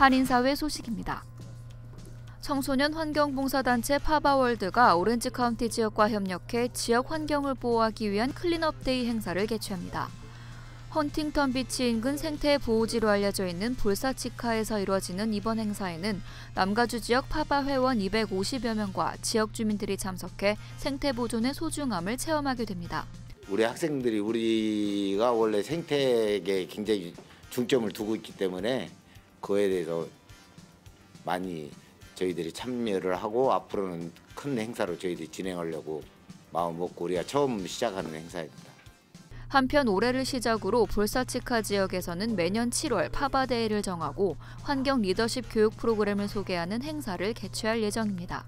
한인사회 소식입니다. 청소년 환경봉사단체 파바월드가 오렌지 카운티 지역과 협력해 지역 환경을 보호하기 위한 clean up day 행사를 개최합니다. 헌팅턴 비치 인근 생태 보호지로 알려져 있는 볼사치카에서 이루어지는 이번 행사에는 남가주 지역 파바 회원 250여 명과 지역 주민들이 참석해 생태 보존의 소중함을 체험하게 됩니다. 우리 학생들이 우리가 원래 생태에 굉장히 중점을 두고 있기 때문에 그에 대해서 많이 저희들이 참여를 하고 앞으로는 큰 행사로 저희들이 진행하려고 마음 먹고 우리가 처음 시작하는 행사입니다. 한편 올해를 시작으로 볼사치카 지역에서는 매년 7월 파바데이를 정하고 환경 리더십 교육 프로그램을 소개하는 행사를 개최할 예정입니다.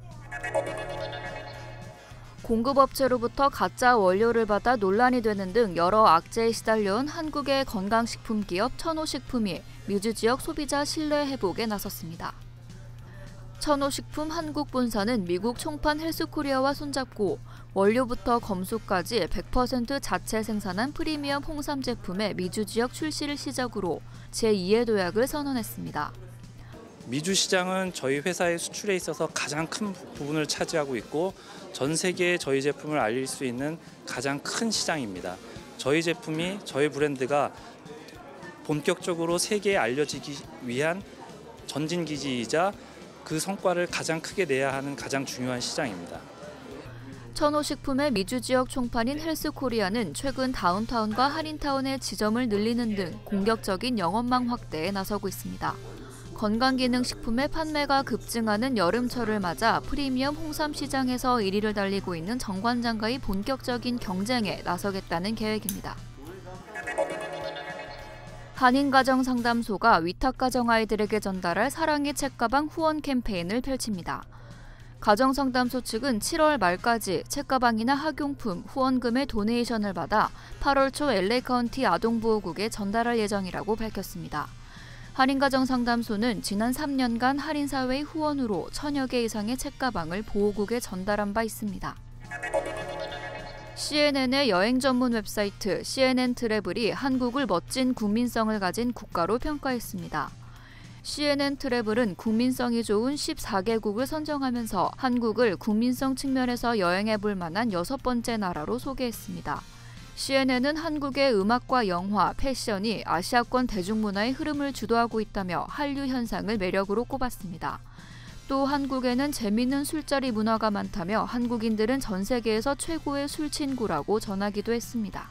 공급업체로부터 가짜 원료를 받아 논란이 되는 등 여러 악재에 시달려온 한국의 건강식품 기업 천호식품이 미주 지역 소비자 신뢰 회복에 나섰습니다. 천호식품 한국 본사는 미국 총판 헬스코리아와 손잡고 원료부터 검수까지 100% 자체 생산한 프리미엄 홍삼 제품의 미주 지역 출시를 시작으로 제2의 도약을 선언했습니다. 미주 시장은 저희 회사의 수출에 있어서 가장 큰 부분을 차지하고 있고 전 세계에 저희 제품을 알릴 수 있는 가장 큰 시장입니다. 저희 제품이 저희 브랜드가 본격적으로 세계에 알려지기 위한 전진 기지이자 그 성과를 가장 크게 내야 하는 가장 중요한 시장입니다. 천호식품의 미주 지역 총판인 헬스코리아는 최근 다운타운과 한인타운의 지점을 늘리는 등 공격적인 영업망 확대에 나서고 있습니다. 건강기능식품의 판매가 급증하는 여름철을 맞아 프리미엄 홍삼 시장에서 1위를 달리고 있는 정관장과의 본격적인 경쟁에 나서겠다는 계획입니다. 한인가정상담소가 위탁가정 아이들에게 전달할 사랑의 책가방 후원 캠페인을 펼칩니다. 가정상담소 측은 7월 말까지 책가방이나 학용품, 후원금의 도네이션을 받아 8월 초 LA카운티 아동보호국에 전달할 예정이라고 밝혔습니다. 한인가정 상담소는 지난 3년간 한인사회의 후원으로 천여 개 이상의 책가방을 보호국에 전달한 바 있습니다. CNN의 여행 전문 웹사이트 CNN Travel이 한국을 멋진 국민성을 가진 국가로 평가했습니다. CNN Travel은 국민성이 좋은 14개국을 선정하면서 한국을 국민성 측면에서 여행해 볼 만한 여섯 번째 나라로 소개했습니다. CNN은 한국의 음악과 영화, 패션이 아시아권 대중문화의 흐름을 주도하고 있다며 한류 현상을 매력으로 꼽았습니다. 또 한국에는 재밌는 술자리 문화가 많다며 한국인들은 전 세계에서 최고의 술친구라고 전하기도 했습니다.